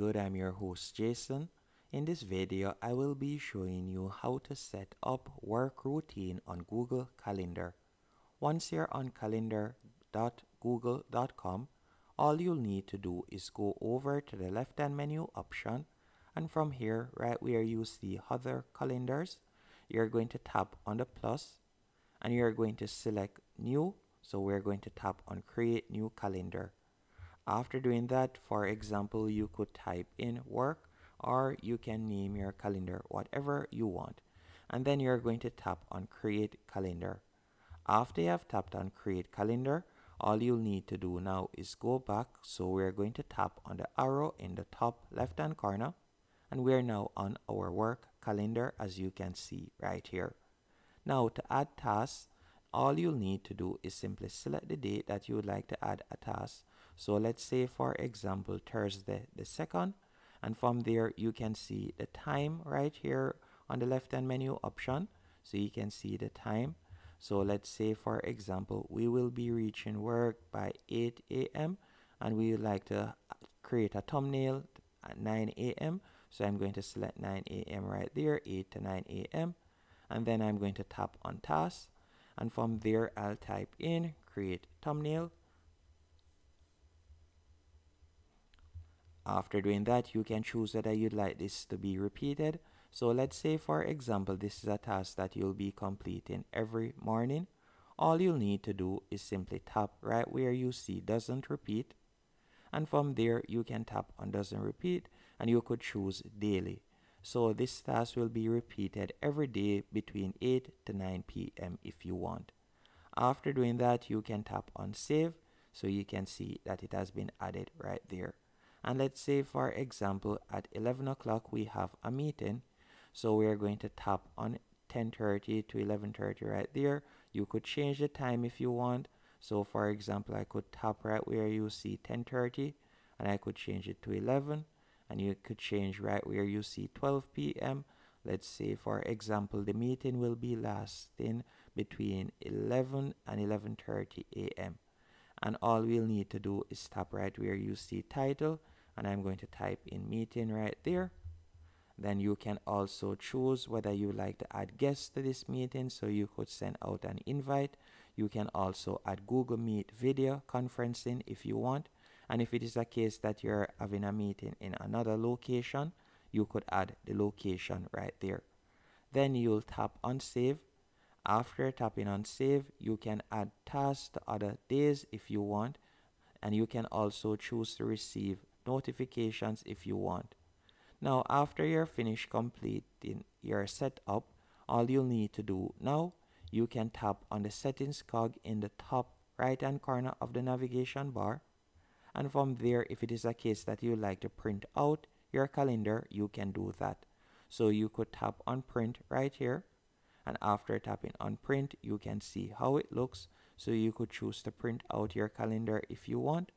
good I'm your host Jason. In this video I will be showing you how to set up work routine on Google Calendar. Once you're on calendar.google.com all you'll need to do is go over to the left hand menu option and from here right where you see other calendars you're going to tap on the plus and you're going to select new so we're going to tap on create new calendar after doing that for example you could type in work or you can name your calendar whatever you want. And then you're going to tap on create calendar. After you have tapped on create calendar all you'll need to do now is go back. So we're going to tap on the arrow in the top left hand corner and we're now on our work calendar as you can see right here. Now to add tasks all you'll need to do is simply select the date that you would like to add a task so let's say for example Thursday the 2nd and from there you can see the time right here on the left hand menu option. So you can see the time. So let's say for example we will be reaching work by 8 a.m and we would like to create a thumbnail at 9 a.m so I'm going to select 9 a.m right there 8 to 9 a.m and then I'm going to tap on task. And from there I'll type in create thumbnail after doing that you can choose whether you'd like this to be repeated so let's say for example this is a task that you'll be completing every morning all you'll need to do is simply tap right where you see doesn't repeat and from there you can tap on doesn't repeat and you could choose daily so this task will be repeated every day between 8 to 9 p.m. if you want. After doing that, you can tap on save so you can see that it has been added right there. And let's say for example at 11 o'clock we have a meeting. So we're going to tap on 10.30 to 11.30 right there. You could change the time if you want. So for example, I could tap right where you see 10.30 and I could change it to 11 and you could change right where you see 12 p.m. Let's say for example the meeting will be lasting between 11 and 11:30 a.m. and all we'll need to do is tap right where you see title and I'm going to type in meeting right there. Then you can also choose whether you like to add guests to this meeting so you could send out an invite. You can also add Google Meet video conferencing if you want. And if it is a case that you're having a meeting in another location you could add the location right there. Then you'll tap on save after tapping on save you can add tasks to other days if you want and you can also choose to receive notifications if you want. Now after you're finished completing your setup all you'll need to do now you can tap on the settings cog in the top right hand corner of the navigation bar and from there if it is a case that you like to print out your calendar you can do that. So you could tap on print right here and after tapping on print you can see how it looks. So you could choose to print out your calendar if you want